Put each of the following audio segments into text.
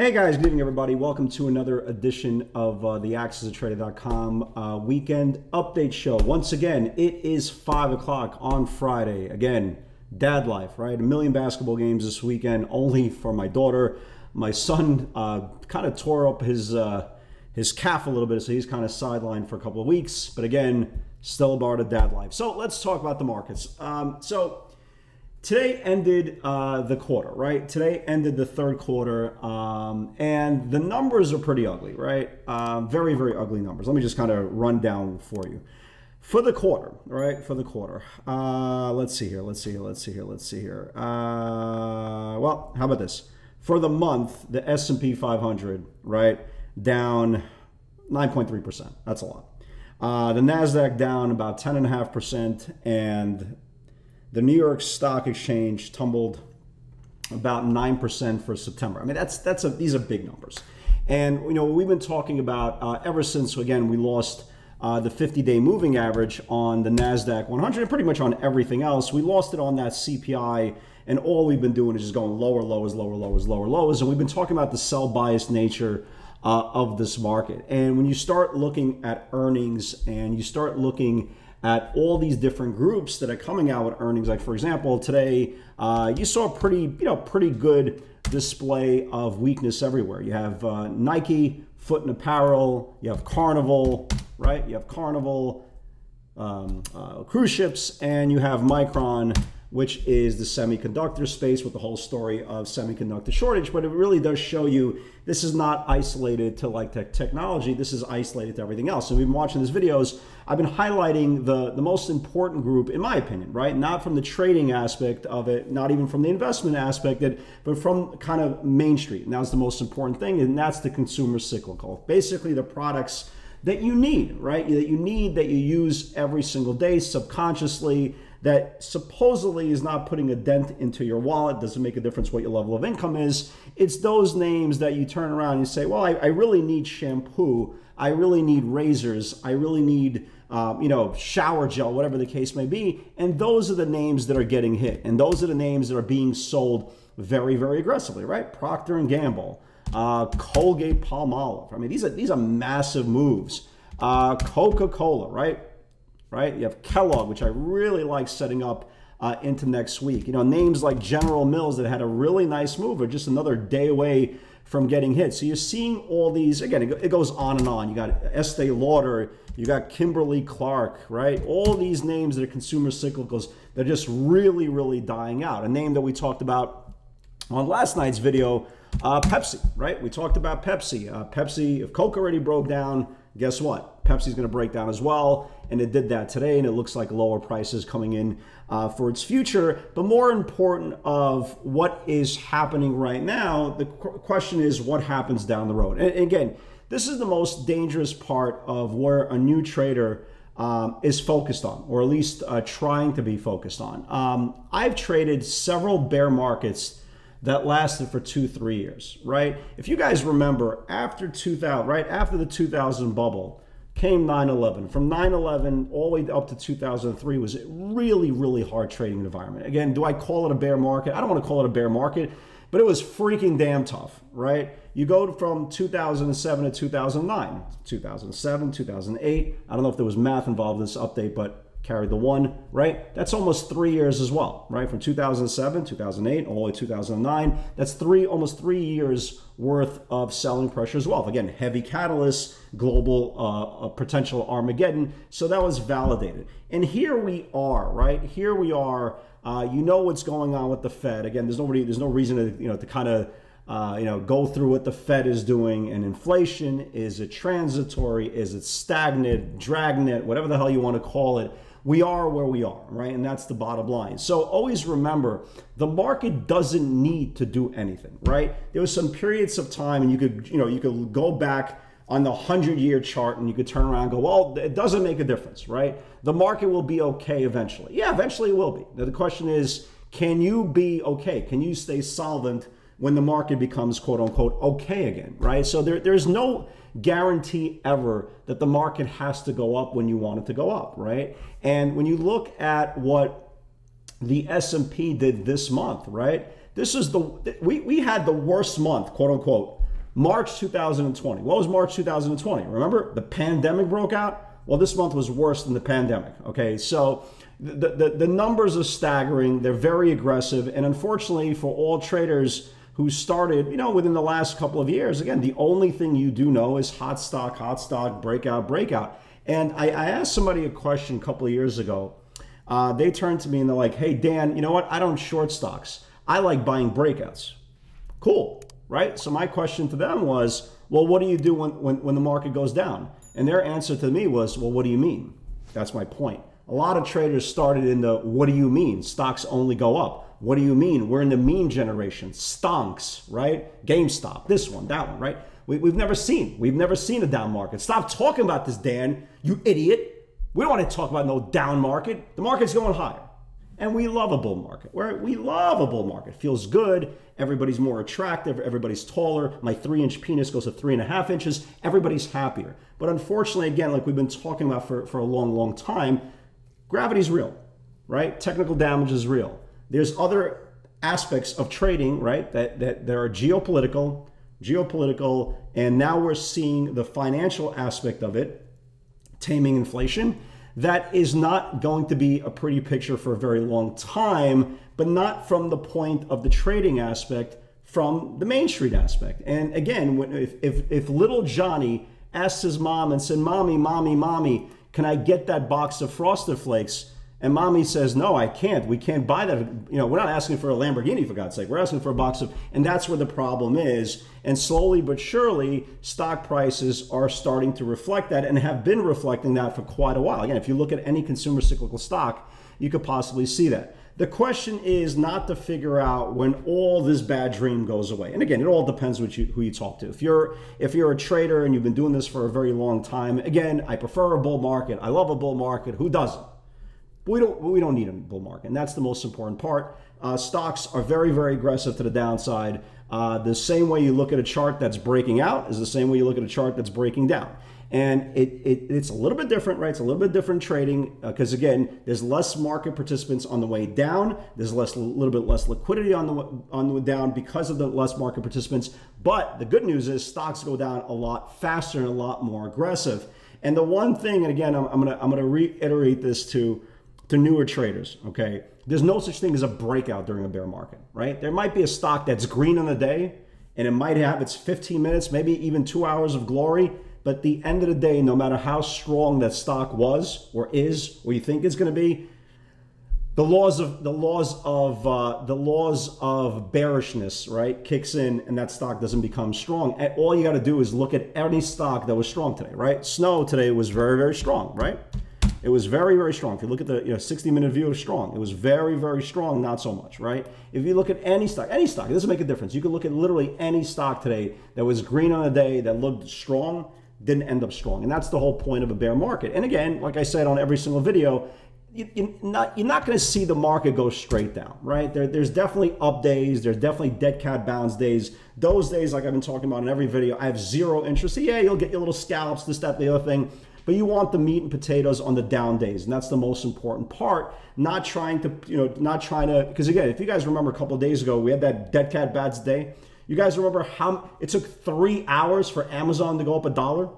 Hey guys, good evening everybody. Welcome to another edition of uh, the AccessATrader.com uh, weekend update show. Once again, it is 5 o'clock on Friday. Again, dad life, right? A million basketball games this weekend only for my daughter. My son uh, kind of tore up his, uh, his calf a little bit, so he's kind of sidelined for a couple of weeks. But again, still a bar of dad life. So let's talk about the markets. Um, so Today ended uh, the quarter, right? Today ended the third quarter, um, and the numbers are pretty ugly, right? Um, very, very ugly numbers. Let me just kind of run down for you. For the quarter, right? For the quarter. Uh, let's see here. Let's see here. Let's see here. Let's see here. Uh, well, how about this? For the month, the S&P 500, right, down 9.3%. That's a lot. Uh, the Nasdaq down about 10.5%, and the New York Stock Exchange tumbled about 9% for September. I mean, that's that's a, these are big numbers. And you know, we've been talking about uh, ever since again we lost uh, the 50-day moving average on the Nasdaq 100 and pretty much on everything else. We lost it on that CPI, and all we've been doing is just going lower, lows, lower, lows, lower, lows. And we've been talking about the sell bias nature uh, of this market. And when you start looking at earnings and you start looking at all these different groups that are coming out with earnings. Like for example, today uh, you saw a pretty you know pretty good display of weakness everywhere. You have uh, Nike, Foot and Apparel, you have Carnival, right? You have Carnival, um, uh, cruise ships, and you have Micron which is the semiconductor space with the whole story of semiconductor shortage. But it really does show you this is not isolated to like tech technology. This is isolated to everything else. And we've been watching these videos. I've been highlighting the, the most important group, in my opinion, right? Not from the trading aspect of it, not even from the investment aspect, it, but from kind of Main Street. And that's the most important thing, and that's the consumer cyclical. Basically, the products that you need, right? That you need, that you use every single day subconsciously that supposedly is not putting a dent into your wallet, doesn't make a difference what your level of income is. It's those names that you turn around and say, well, I, I really need shampoo, I really need razors, I really need um, you know, shower gel, whatever the case may be. And those are the names that are getting hit. And those are the names that are being sold very, very aggressively, right? Procter and Gamble, uh, Colgate Palmolive. I mean, these are these are massive moves. Uh, Coca-Cola, right? Right? You have Kellogg, which I really like setting up uh, into next week. You know, names like General Mills that had a really nice move are just another day away from getting hit. So you're seeing all these, again, it goes on and on. You got Estee Lauder, you got Kimberly Clark, right? All these names that are consumer cyclicals, they're just really, really dying out. A name that we talked about on last night's video, uh, Pepsi, right? We talked about Pepsi. Uh, Pepsi, if Coke already broke down, guess what? Pepsi's going to break down as well, and it did that today, and it looks like lower prices coming in uh, for its future. But more important of what is happening right now, the qu- question is what happens down the road. And, and again, this is the most dangerous part of where a new trader um, is focused on, or at least uh, trying to be focused on. Um, I've traded several bear markets that lasted for two, three years, right? If you guys remember, after 2000, right after the 2000 bubble, came 9-11. From 9-11 all the way up to 2003 was a really, really hard trading environment. Again, do I call it a bear market? I don't want to call it a bear market, but it was freaking damn tough, right? You go from 2007 to 2009, 2007, 2008. I don't know if there was math involved in this update, but carried the one, right? That's almost three years as well, right? From 2007, 2008, all the way 2009. That's three, almost three years worth of selling pressure as well. Again, heavy catalyst, global uh, potential Armageddon. So that was validated. And here we are, right? Here we are. Uh, you know what's going on with the Fed. Again, there's nobody, there's no reason to, you know, to kind of uh, you know, go through what the Fed is doing and inflation. Is it transitory? Is it stagnant, dragnet, whatever the hell you want to call it? We are where we are, right? And that's the bottom line. So always remember the market doesn't need to do anything, right? There was some periods of time and you could, you know, you could go back on the 100 year chart and you could turn around and go, well, it doesn't make a difference, right? The market will be okay eventually. Yeah, eventually it will be. Now, the question is, can you be okay? Can you stay solvent when the market becomes quote unquote okay again, right? So there, there's no guarantee ever that the market has to go up when you want it to go up, right? And when you look at what the S&P did this month, right? This is the we, we had the worst month, quote unquote, March 2020. What was March 2020? Remember the pandemic broke out? Well, this month was worse than the pandemic. Okay, so the, the, the numbers are staggering. They're very aggressive. And unfortunately, for all traders who started, you know, within the last couple of years, again, the only thing you do know is hot stock, hot stock, breakout, breakout. And I, I asked somebody a question a couple of years ago. Uh, they turned to me and they're like, hey, Dan, you know what? I don't short stocks. I like buying breakouts. Cool, right? So my question to them was, well, what do you do when, when, when the market goes down? And their answer to me was, well, what do you mean? That's my point. A lot of traders started in the what do you mean? Stocks only go up. What do you mean? We're in the mean generation. Stonks, right? GameStop, this one, that one, right? We, we've never seen. We've never seen a down market. Stop talking about this, Dan, you idiot. We don't want to talk about no down market. The market's going higher. And we love a bull market. Where we love a bull market. Feels good. Everybody's more attractive. Everybody's taller. My three inch penis goes to three and a half inches. Everybody's happier. But unfortunately, again, like we've been talking about for, for a long, long time, gravity's real, right? Technical damage is real. There's other aspects of trading, right? That, that there are geopolitical, geopolitical, and now we're seeing the financial aspect of it, taming inflation. That is not going to be a pretty picture for a very long time, but not from the point of the trading aspect, from the Main Street aspect. And again, if, if, if little Johnny asked his mom and said, Mommy, Mommy, Mommy, can I get that box of Frosted Flakes? And mommy says, no, I can't. We can't buy that. You know, we're not asking for a Lamborghini, for God's sake. We're asking for a box of, and that's where the problem is. And slowly but surely, stock prices are starting to reflect that and have been reflecting that for quite a while. Again, if you look at any consumer cyclical stock, you could possibly see that. The question is not to figure out when all this bad dream goes away. And again, it all depends what you, who you talk to. If you're if you're a trader and you've been doing this for a very long time, again, I prefer a bull market. I love a bull market. Who doesn't? But we don't we don't need a bull market, and that's the most important part. Uh, stocks are very very aggressive to the downside. Uh, the same way you look at a chart that's breaking out is the same way you look at a chart that's breaking down and it, it it's a little bit different, right? It's a little bit different trading because uh, again, there's less market participants on the way down. There's less, a little bit less liquidity on the on the down because of the less market participants. But the good news is stocks go down a lot faster and a lot more aggressive. And the one thing, and again, I'm, I'm gonna I'm gonna reiterate this to to newer traders. Okay, there's no such thing as a breakout during a bear market, right? There might be a stock that's green on the day, and it might have its 15 minutes, maybe even two hours of glory but the end of the day, no matter how strong that stock was or is, or you think it's going to be, the laws of the laws of uh, the laws of bearishness, right, kicks in, and that stock doesn't become strong. And all you got to do is look at any stock that was strong today, right? Snow today was very, very strong, right? It was very, very strong. If you look at the you know, 60 minute view, it was strong. It was very, very strong, not so much, right? If you look at any stock, any stock, it doesn't make a difference. You can look at literally any stock today that was green on a day that looked strong didn't end up strong. And that's the whole point of a bear market. And again, like I said on every single video, you, you're not, not going to see the market go straight down, right? There, there's definitely up days. There's definitely dead cat bounce days. Those days, like I've been talking about in every video, I have zero interest. So Yeah, you'll get your little scalps, this, that, the other thing. But you want the meat and potatoes on the down days, and that's the most important part. Not trying to, you know, not trying to, because again, if you guys remember a couple days ago, we had that dead cat bounce day. You guys remember how it took three hours for Amazon to go up a dollar?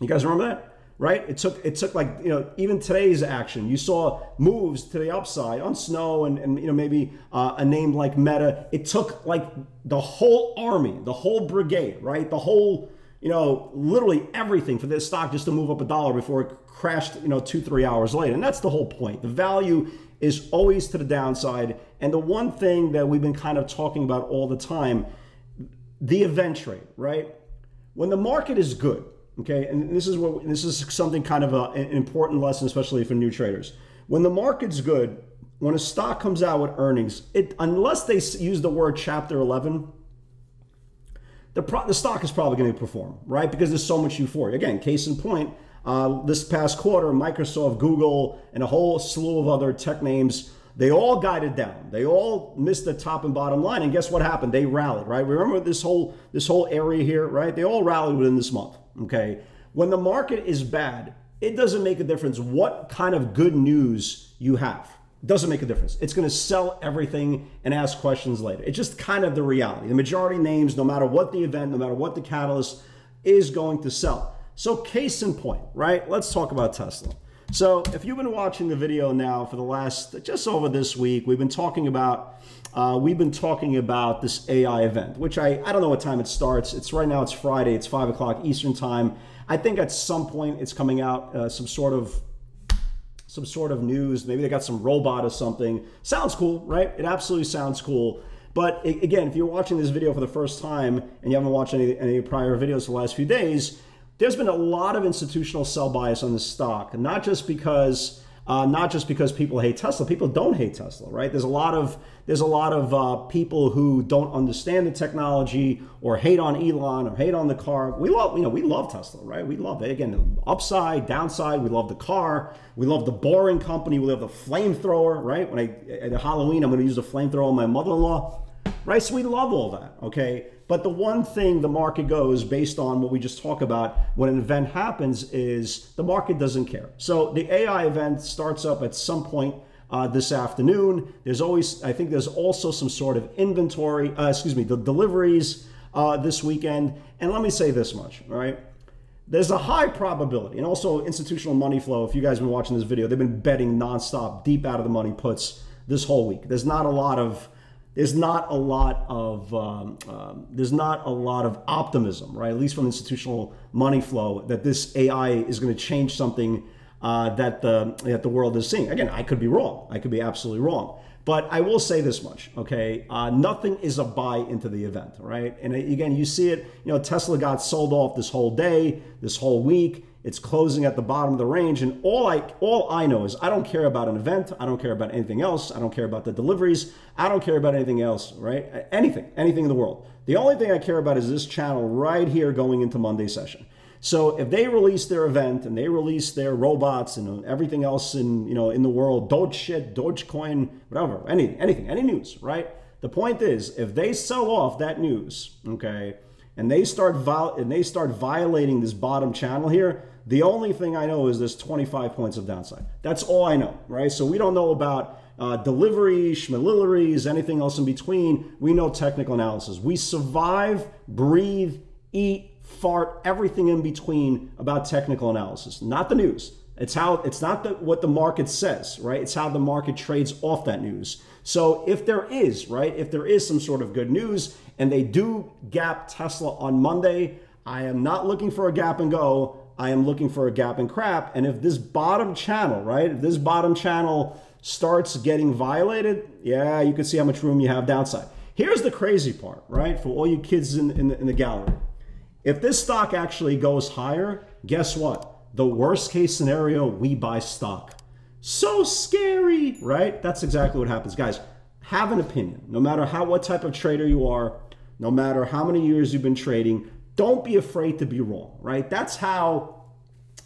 You guys remember that? Right? It took it took like you know even today's action. You saw moves to the upside on Snow and, and you know maybe uh, a name like Meta. It took like the whole army, the whole brigade, right? The whole you know literally everything for this stock just to move up a dollar before it crashed you know two three hours later. And that's the whole point. The value is always to the downside. And the one thing that we've been kind of talking about all the time the event trade, right? When the market is good, okay, and this is what this is something kind of a, an important lesson, especially for new traders. When the market's good, when a stock comes out with earnings, it unless they use the word Chapter 11, the, pro- the stock is probably going to perform, right? Because there's so much euphoria. Again, case in point, uh, this past quarter, Microsoft, Google, and a whole slew of other tech names, they all guided down. They all missed the top and bottom line. And guess what happened? They rallied, right? Remember this whole this whole area here, right? They all rallied within this month. Okay. When the market is bad, it doesn't make a difference what kind of good news you have. Doesn't make a difference. It's going to sell everything and ask questions later. It's just kind of the reality. The majority names, no matter what the event, no matter what the catalyst, is going to sell. So, case in point, right? Let's talk about Tesla. So, if you've been watching the video now for the last just over this week, we've been talking about uh, we've been talking about this AI event, which I I don't know what time it starts. It's right now. It's Friday. It's five o'clock Eastern time. I think at some point it's coming out uh, some sort of some sort of news. Maybe they got some robot or something. Sounds cool, right? It absolutely sounds cool. But again, if you're watching this video for the first time and you haven't watched any, any prior videos the last few days, there's been a lot of institutional sell bias on this stock, not just because uh, not just because people hate Tesla. People don't hate Tesla, right? There's a lot of there's a lot of uh, people who don't understand the technology or hate on Elon or hate on the car. We love, you know, we love Tesla, right? We love it. Again, upside, downside. We love the car. We love the boring company. We love the flamethrower, right? When I at Halloween, I'm going to use a flamethrower on my mother-in-law, right? So we love all that, okay? But the one thing the market goes based on what we just talked about when an event happens is the market doesn't care. So the AI event starts up at some point uh, this afternoon. There's always, I think there's also some sort of inventory, uh, excuse me, the deliveries uh, this weekend. And let me say this much, all right? There's a high probability, and also institutional money flow. If you guys have been watching this video, they've been betting nonstop, deep out of the money puts this whole week. There's not a lot of there's not a lot of um, um, there's not a lot of optimism, right? At least from institutional money flow, that this AI is going to change something uh, that the that the world is seeing. Again, I could be wrong. I could be absolutely wrong. But I will say this much, okay? Uh, nothing is a buy into the event, right? And again, you see it. You know, Tesla got sold off this whole day, this whole week. It's closing at the bottom of the range, and all I all I know is I don't care about an event. I don't care about anything else. I don't care about the deliveries. I don't care about anything else, right? Anything, anything in the world. The only thing I care about is this channel right here going into Monday session. So if they release their event and they release their robots and everything else in you know in the world, Doge shit, Dogecoin, whatever, anything, anything, any news, right? The point is, if they sell off that news, okay, and they start and they start violating this bottom channel here, the only thing I know is there's 25 points of downside. That's all I know, right? So we don't know about uh, delivery, anything else in between. We know technical analysis. We survive, breathe, eat, fart, everything in between about technical analysis, not the news. It's how it's not the, what the market says, right? It's how the market trades off that news. So if there is, right, if there is some sort of good news and they do gap Tesla on Monday, I am not looking for a gap and go. I am looking for a gap and crap. And if this bottom channel, right, if this bottom channel starts getting violated, yeah, you can see how much room you have downside. Here's the crazy part, right, for all you kids in, in, the, in the gallery. If this stock actually goes higher, guess what? The worst case scenario, we buy stock. So scary, right? That's exactly what happens. Guys, have an opinion. No matter how what type of trader you are, no matter how many years you've been trading, don't be afraid to be wrong, right? That's how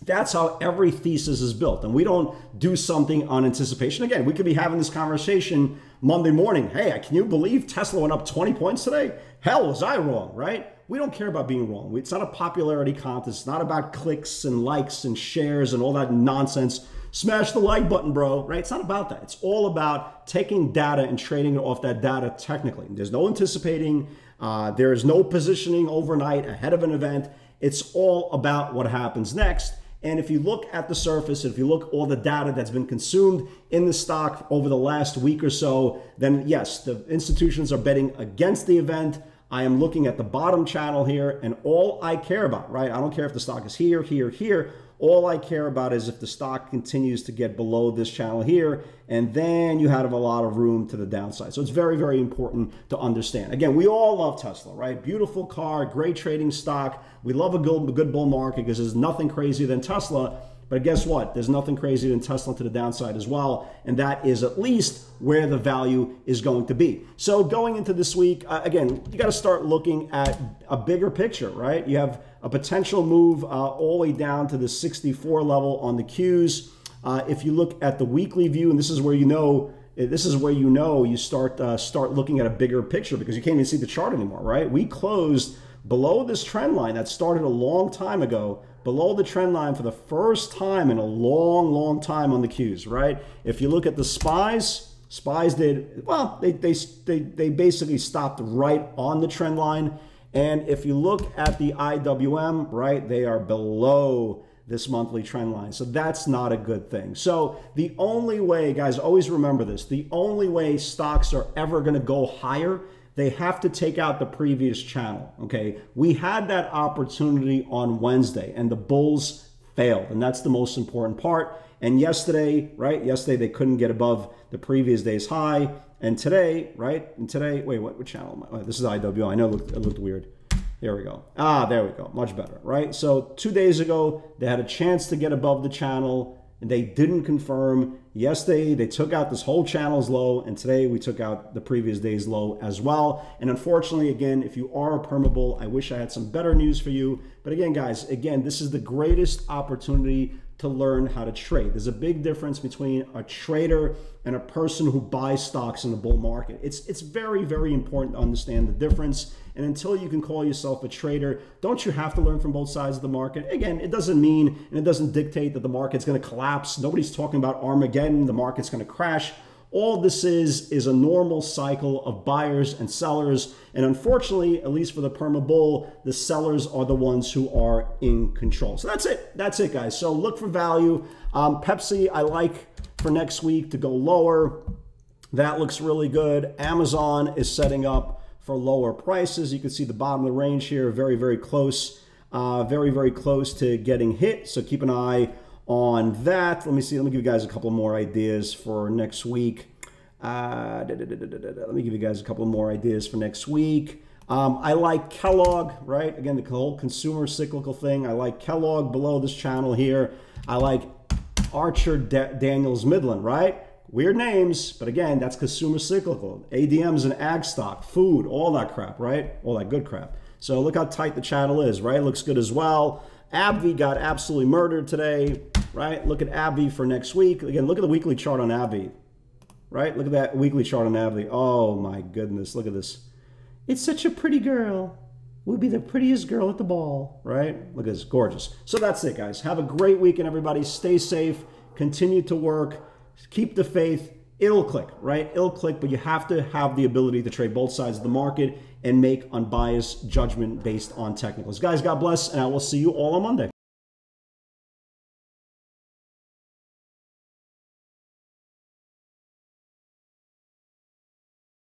that's how every thesis is built. And we don't do something on anticipation. Again, we could be having this conversation Monday morning. Hey, can you believe Tesla went up 20 points today? Hell, was I wrong, right? We don't care about being wrong. It's not a popularity contest. It's not about clicks and likes and shares and all that nonsense. Smash the like button, bro, right? It's not about that. It's all about taking data and trading off that data technically. There's no anticipating. Uh, there is no positioning overnight ahead of an event. It's all about what happens next. And if you look at the surface, if you look all the data that's been consumed in the stock over the last week or so, then yes, the institutions are betting against the event. I am looking at the bottom channel here, and all I care about, right? I don't care if the stock is here, here, here. All I care about is if the stock continues to get below this channel here, and then you have a lot of room to the downside. So it's very, very important to understand. Again, we all love Tesla, right? Beautiful car, great trading stock. We love a good, good bull market because there's nothing crazier than Tesla. But guess what? There's nothing crazier than Tesla to the downside as well. And that is at least where the value is going to be. So going into this week, uh, again, you got to start looking at a bigger picture, right? You have a potential move uh, all the way down to the 64 level on the Qs. Uh, if you look at the weekly view, and this is where you know this is where you know you start uh, start looking at a bigger picture because you can't even see the chart anymore, right? We closed below this trend line that started a long time ago, below the trend line for the first time in a long, long time on the Qs, right? If you look at the SPYs, SPYs did well. They they they, they basically stopped right on the trend line. And if you look at the IWM, right, they are below this monthly trend line. So that's not a good thing. So the only way, guys, always remember this, the only way stocks are ever going to go higher, they have to take out the previous channel, okay? We had that opportunity on Wednesday and the bulls failed, and that's the most important part. And yesterday, right? Yesterday they couldn't get above the previous day's high. And today, right? And today, wait, what, what channel? Oh, this is IWM. I know it looked, it looked weird. There we go. Ah, there we go. Much better, right? So two days ago, they had a chance to get above the channel they didn't confirm. Yesterday, they took out this whole channel's low, and today we took out the previous day's low as well. And unfortunately, again, if you are a I wish I had some better news for you. But again, guys, again, this is the greatest opportunity to learn how to trade. There's a big difference between a trader and a person who buys stocks in the bull market. It's it's very very important to understand the difference. And until you can call yourself a trader, don't you have to learn from both sides of the market? Again, it doesn't mean and it doesn't dictate that the market's going to collapse. Nobody's talking about Armageddon, the market's going to crash. All this is is a normal cycle of buyers and sellers. And unfortunately, at least for the perma bull, the sellers are the ones who are in control. So that's it. That's it, guys. So look for value. Um, Pepsi, I like for next week to go lower. That looks really good. Amazon is setting up for lower prices. You can see the bottom of the range here, very, very close, uh, very, very close to getting hit. So keep an eye on that. Let me see. Let me give you guys a couple more ideas for next week. Uh, let me give you guys a couple more ideas for next week. Um, I like Kellogg, right? Again, the whole consumer cyclical thing. I like Kellogg below this channel here. I like Archer da Daniels Midland, right? Weird names, but again, that's consumer cyclical. ADM is an ag stock, food, all that crap, right? All that good crap. So look how tight the channel is, right? Looks good as well. AbbVie got absolutely murdered today right? Look at AbbVie for next week. Again, look at the weekly chart on AbbVie, right? Look at that weekly chart on AbbVie. Oh my goodness, look at this. It's such a pretty girl. Would be the prettiest girl at the ball, right? Look at this, gorgeous. So that's it, guys. Have a great weekend, everybody. Stay safe. Continue to work. Keep the faith. It'll click, right? It'll click, but you have to have the ability to trade both sides of the market and make unbiased judgment based on technicals. Guys, God bless, and I will see you all on Monday.